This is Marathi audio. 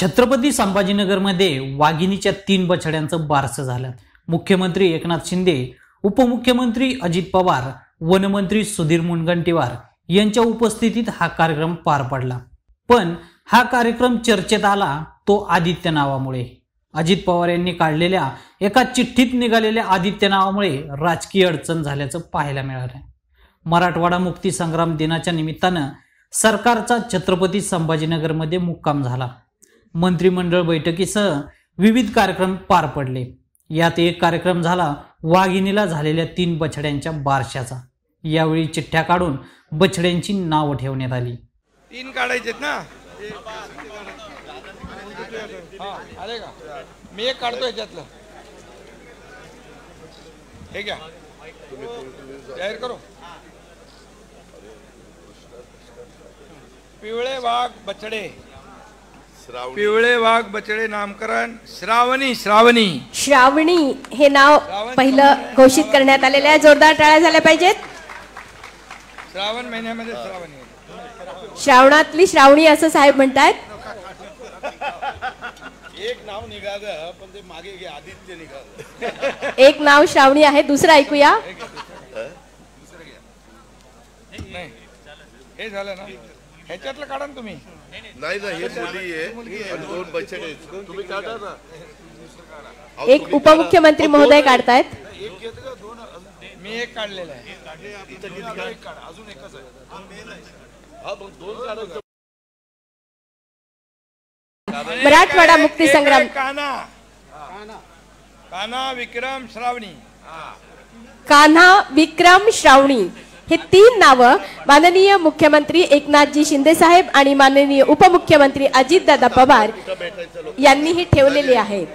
छत्रपती संभाजीनगरमध्ये वाघिणीच्या तीन बछड्यांचं बारसं झालं. मुख्यमंत्री एकनाथ शिंदे उपमुख्यमंत्री अजित पवार वनमंत्री सुधीर मुनगंटीवार यांच्या उपस्थितीत हा कार्यक्रम पार पडला. पण हा कार्यक्रम चर्चेत आला तो आदित्य नावामुळे. अजित पवार यांनी काढलेल्या एका चिठ्ठीत निघालेल्या आदित्य नावामुळे राजकीय अडचण झाल्याचं पाहायला मिळालं. मराठवाडा मुक्ती संग्राम दिनाच्या निमित्तानं सरकारचा छत्रपती संभाजीनगरमध्ये मुक्काम झाला. मंत्रिमंडळ बैठकीसह विविध कार्यक्रम पार पडले. यात एक कार्यक्रम झाला वाघिणीला झालेल्या तीन बछड्यांच्या बारशाचा. यावेळी चिठ्ठ्या काढून बछड्यांची नावं ठेवण्यात आली. तीन काढायचेत ना? हा आले का? मी एक काढतो याच्यातलं हे घ्या. जाहीर करू. पिवळे वाघ बछडे. पिवळे वाघ बछडे नामकरण श्रावणी श्रावणी। श्रावणी हे नाव पहिलं घोषित करण्यात आलेलं आहे. जोरदार टाळ्या झाल्या पाहिजेत. श्रावण महिन्यामध्ये श्रावणी श्रावणातली श्रावणी असं साहेब म्हणतायत. एक नाव निघालं पण ते मागे आदित्य निघालं. एक नाव श्रावणी आहे दुसरं ऐकूया. हे झालं ना? ह्याच्यातलं काढा ना तुम्ही. नाही ना हे मुली आहे. आणि दोन आहेत. तुम्ही काढा ना. अहो, एक तुम्ही उपमुख्यमंत्री. महोदय काढतायत. मी एक काढलेलं आहे. हा, मग दोन काढा. मराठवाडा मुक्ती एक संग्राम. आहे काना काना विक्रम श्रावणी. कान्हा विक्रम श्रावणी. हे तीन नावं माननीय मुख्यमंत्री एकनाथजी शिंदे साहेब आणि माननीय उपमुख्यमंत्री अजितदादा पवार यांनीही ठेवलेली आहेत.